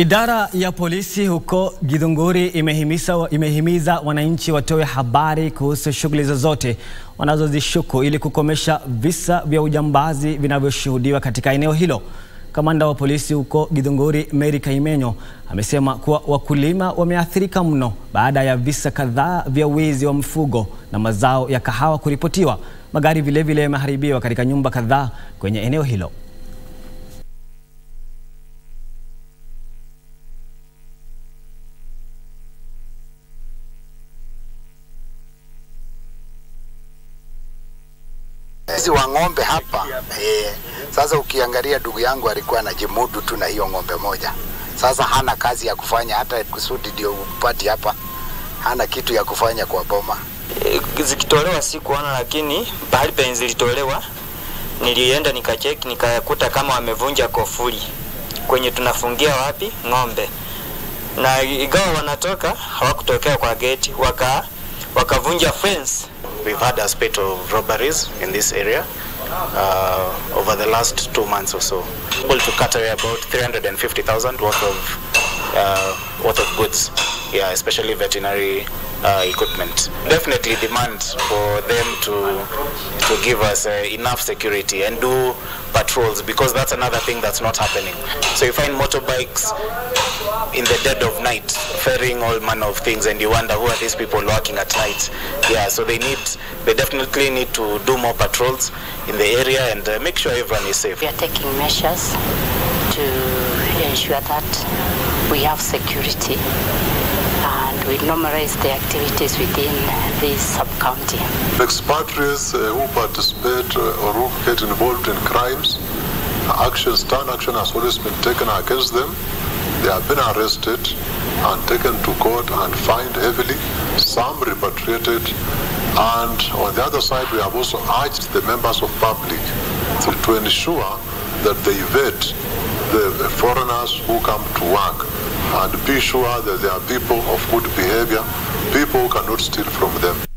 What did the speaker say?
Idara ya polisi huko Githunguri imehimiza, imehimiza wananchi watoe habari kuhusu shughuli zozote wanazozishuku ili kukomesha visa vya ujambazi vinavyoshuhudiwa katika eneo hilo. Kamanda wa polisi huko Githunguri, Mary Kaimenyo, amesema kuwa wakulima wameathirika mno baada ya visa kadhaa vya wizi wa mfugo na mazao ya kahawa kuripotiwa. Magari vilevile yameharibiwa katika nyumba kadhaa kwenye eneo hilo. Hizi wa ng'ombe hapa eh, sasa ukiangalia ndugu yangu alikuwa anajimudu tu na hiyo ng'ombe moja. Sasa hana kazi ya kufanya, hata kusudi ndio upati hapa, hana kitu ya kufanya kwa boma. E, zikitolewa sikuona, lakini pahali penye zilitolewa nilienda nikacheki, nikakuta kama wamevunja kofuli kwenye tunafungia wapi ng'ombe, na igawa wanatoka hawakutokea kwa geti, waka wakavunja fence We've had a spate of robberies in this area uh, over the last two months or so. Able to cut away about 350,000 worth of uh, worth of goods, yeah, especially veterinary uh, equipment. Definitely demand for them to to give us uh, enough security and do patrols because that's another thing that's not happening. So you find motorbikes in the dead of night ferrying all manner of things and you wonder who are these people working at night yeah so they need they definitely need to do more patrols in the area and uh, make sure everyone is safe We are taking measures to ensure that we have security and we normalize the activities within this sub-county. Expatriates uh, who participate uh, or who get involved in crimes, action, stern action has always been taken against them. They have been arrested and taken to court and fined heavily, some repatriated. And on the other side, we have also urged the members of public to, to ensure that they vet the foreigners who come to work and be sure that they are people of good behavior, people who cannot steal from them.